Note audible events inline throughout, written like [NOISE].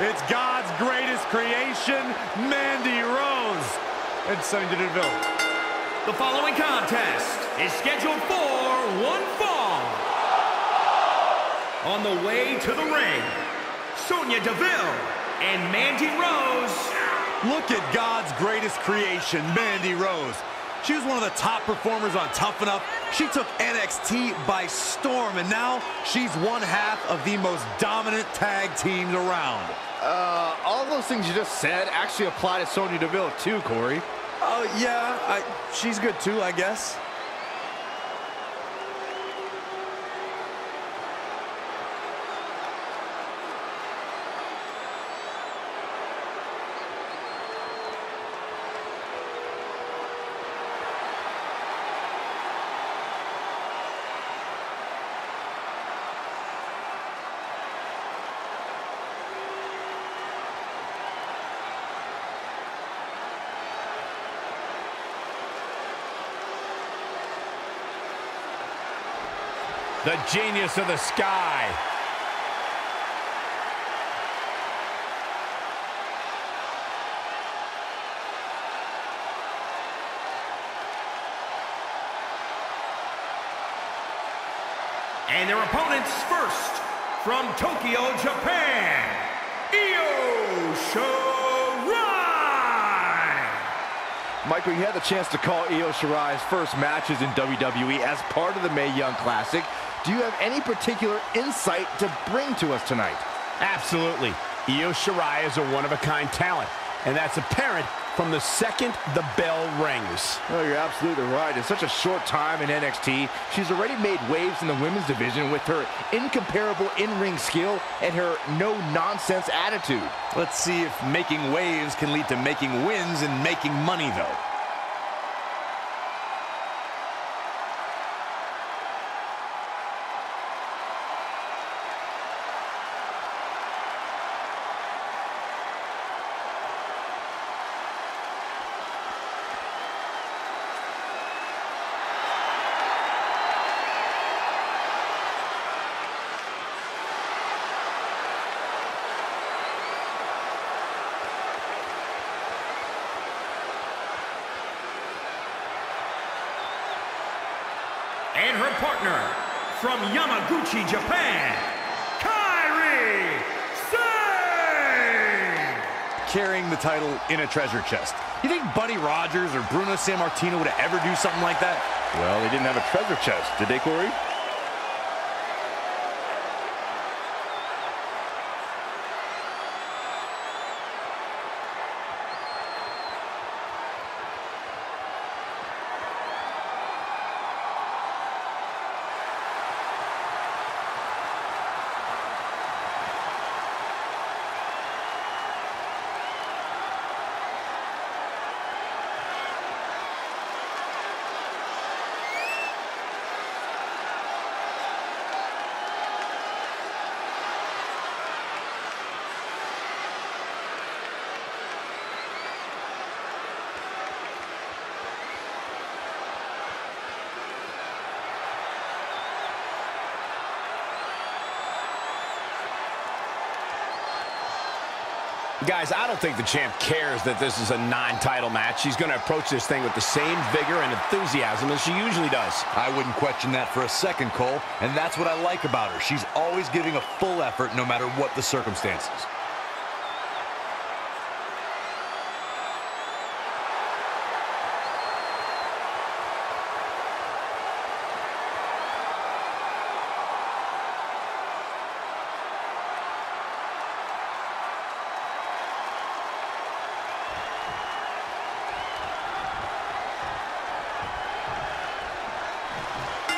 It's God's greatest creation, Mandy Rose and Sonya Deville. The following contest is scheduled for one fall. On the way to the ring, Sonya Deville and Mandy Rose. Look at God's greatest creation, Mandy Rose. She was one of the top performers on Tough Enough. She took NXT by storm, and now she's one half of the most dominant tag teams around. Uh, all those things you just said actually apply to Sonya Deville too, Corey. Oh, yeah, I, she's good too, I guess. The genius of the sky. And their opponents first, from Tokyo, Japan, Io Shirai. Michael, you had the chance to call Io Shirai's first matches in WWE as part of the Mae Young Classic. Do you have any particular insight to bring to us tonight? Absolutely. Io Shirai is a one-of-a-kind talent, and that's apparent from the second the bell rings. Oh, you're absolutely right. In such a short time in NXT, she's already made waves in the women's division with her incomparable in-ring skill and her no-nonsense attitude. Let's see if making waves can lead to making wins and making money, though. And her partner, from Yamaguchi, Japan, Kairi Sane. Carrying the title in a treasure chest. You think Buddy Rogers or Bruno Sammartino would ever do something like that? Well, they didn't have a treasure chest, did they, Corey? Guys, I don't think the champ cares that this is a non-title match. She's going to approach this thing with the same vigor and enthusiasm as she usually does. I wouldn't question that for a second, Cole. And that's what I like about her. She's always giving a full effort no matter what the circumstances.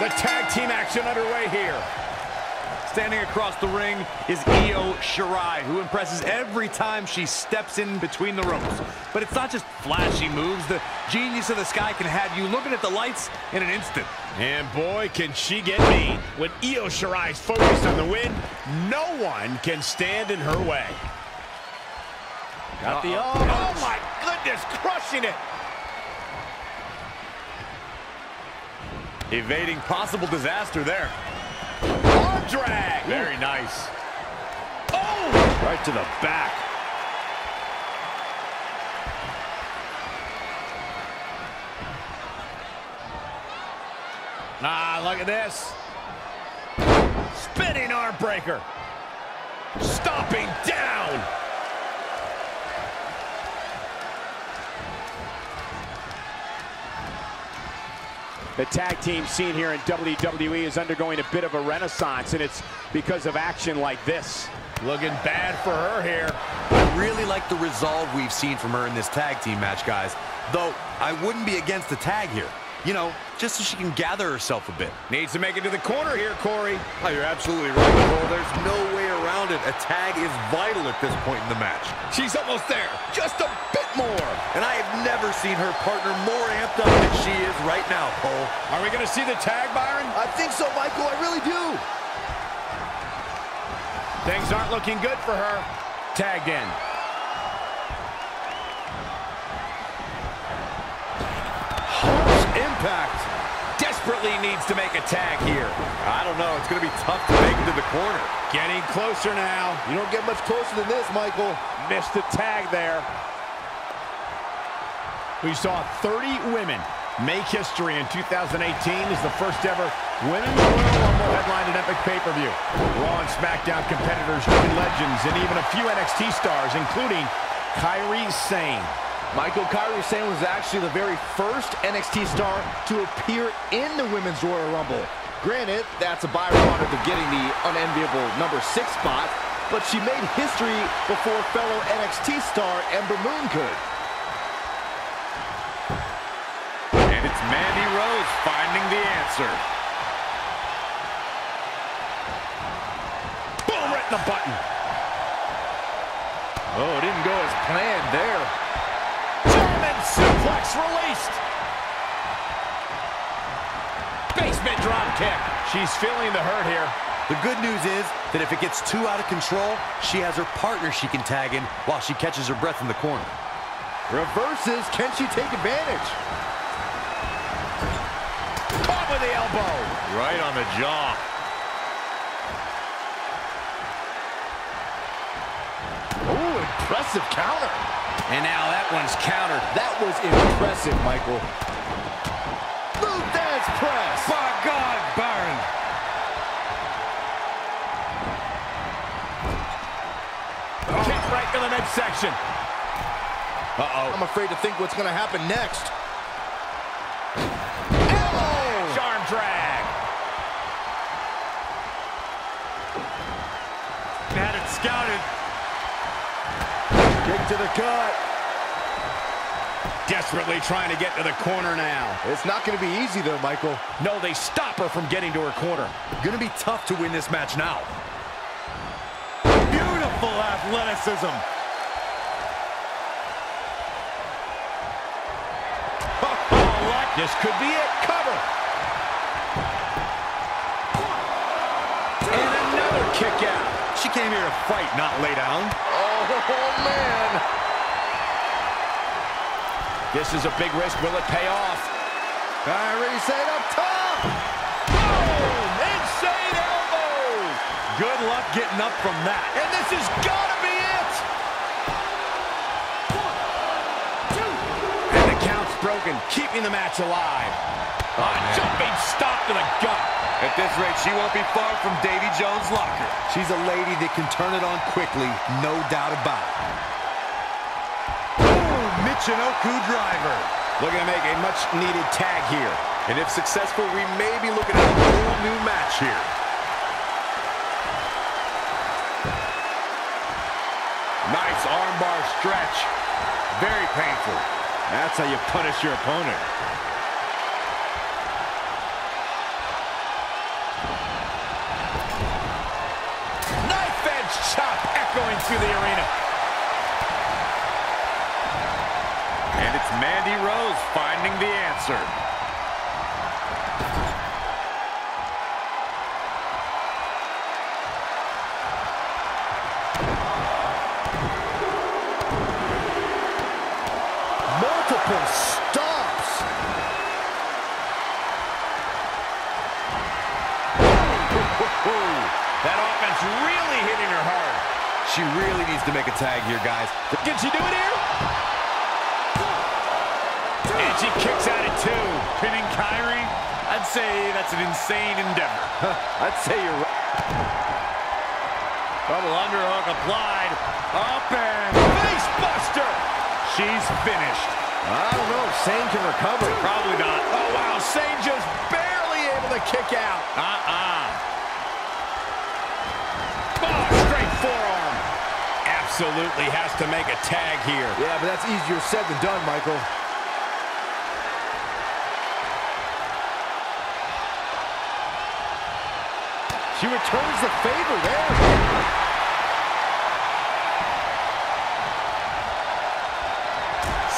The tag team action underway here. Standing across the ring is Io Shirai, who impresses every time she steps in between the ropes. But it's not just flashy moves. The genius of the sky can have you looking at the lights in an instant. And boy, can she get mean. When Io Shirai's focused on the win, no one can stand in her way. Got the Oh, arm. my goodness, crushing it. Evading possible disaster there. Arm drag. Very nice. Oh, Right to the back. Ah, look at this. Spinning arm breaker. Stomping down. The tag team scene here in WWE is undergoing a bit of a renaissance, and it's because of action like this. Looking bad for her here. I really like the resolve we've seen from her in this tag team match, guys. Though, I wouldn't be against the tag here. You know, just so she can gather herself a bit. Needs to make it to the corner here, Corey. Oh, you're absolutely right, Cole. There's no way around it. A tag is vital at this point in the match. She's almost there. Just a bit more. And I have never seen her partner more amped up than she is right now, Cole. Are we going to see the tag, Byron? I think so, Michael. I really do. Things aren't looking good for her. Tagged in. Impact. Desperately needs to make a tag here. I don't know. It's going to be tough to make it to the corner. Getting closer now. You don't get much closer than this, Michael. Missed the tag there. We saw 30 women make history in 2018 as the first ever Women's Royal Rumble headlined an epic pay-per-view. Raw and SmackDown competitors, joined legends, and even a few NXT stars, including Kairi Sane. Michael Kairi Sane was actually the very first NXT star to appear in the Women's Royal Rumble. Granted, that's a byproduct of getting the unenviable number six spot, but she made history before fellow NXT star Ember Moon could. And it's Mandy Rose finding the answer. Boom, right in the button. Oh, it didn't go as planned there. German suplex released. Basement drop kick. She's feeling the hurt here. The good news is that if it gets too out of control, she has her partner she can tag in while she catches her breath in the corner. Reverses, can she take advantage? Caught with the elbow. Right on the jaw. Impressive counter. And now that one's countered. That was impressive, Michael. Blue press. By God, Baron. Oh. Kick right to the midsection. Uh-oh. I'm afraid to think what's going to happen next. To the gut. Desperately trying to get to the corner now. It's not going to be easy, though, Michael. No, they stop her from getting to her corner. Gonna be tough to win this match now. Beautiful athleticism. [LAUGHS] Oh, this could be it. Cover. And another kick out. She came here to fight, not lay down. Oh, man. This is a big risk. Will it pay off? Kairi Sane up top. Boom! Insane elbow! Good luck getting up from that. And this has got to be it! And the count's broken, keeping the match alive. A jumping stop to the gut. At this rate, she won't be far from Davy Jones' locker. She's a lady that can turn it on quickly, no doubt about it. Boom! Michinoku driver. Looking to make a much-needed tag here. And if successful, we may be looking at a whole new match here. Nice armbar stretch. Very painful. That's how you punish your opponent. Echoing through the arena. And it's Mandy Rose finding the answer. Multiple stops. That offense really hitting her hard. She really needs to make a tag here, guys. Can she do it here? And she kicks out at two. Pinning Kairi? I'd say that's an insane endeavor. [LAUGHS] I'd say you're right. Double underhook applied. Up and face buster. She's finished. I don't know if Sane can recover. Probably not. Oh, wow. Sane just barely able to kick out. Uh-uh. Absolutely has to make a tag here. Yeah, but that's easier said than done, Michael. She returns the favor there.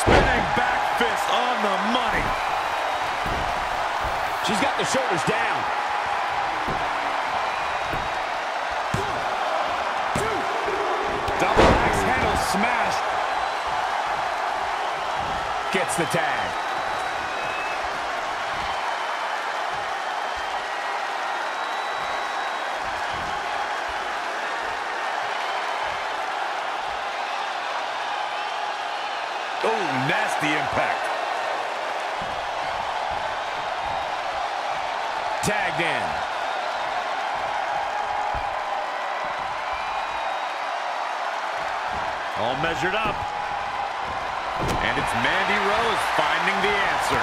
Spinning back fist on the money. She's got the shoulders down. Gets the tag. Oh, nasty impact. Tagged in. All measured up. And it's Mandy Rose finding the answer.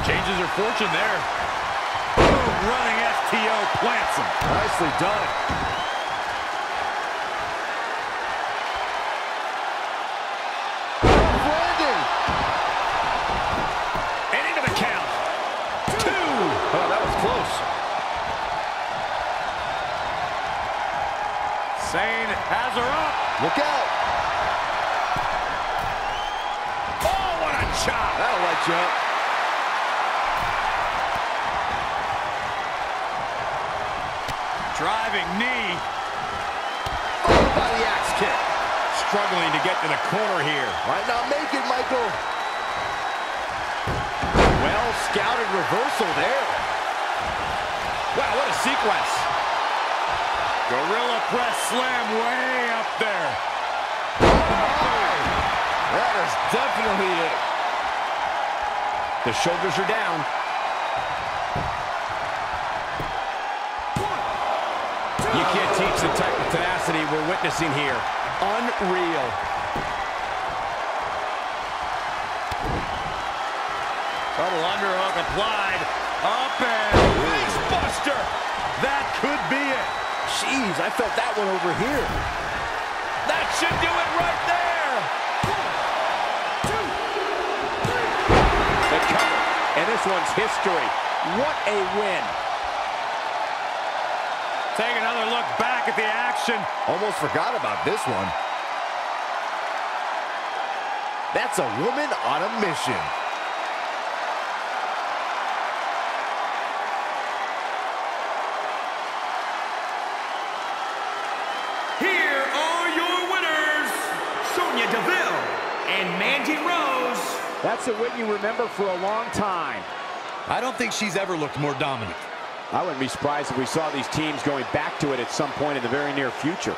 Changes her fortune there. Boom, running STO plants him. Nicely done. Chop. That'll light you up. Driving knee. Followed by the axe kick. Struggling to get to the corner here. Might not make it, Michael. Well scouted reversal there. Wow, what a sequence. Gorilla press slam way up there. Oh, that is definitely it. The shoulders are down. You can't teach the type of tenacity we're witnessing here. Unreal. Double underhook applied. Up and face buster. That could be it. Jeez, I felt that one over here. That should do it right there. This one's history. What a win. Take another look back at the action. Almost forgot about this one. That's a woman on a mission. Here are your winners, Sonya Deville and Mandy Rose. That's a win you remember for a long time. I don't think she's ever looked more dominant. I wouldn't be surprised if we saw these teams going back to it at some point in the very near future.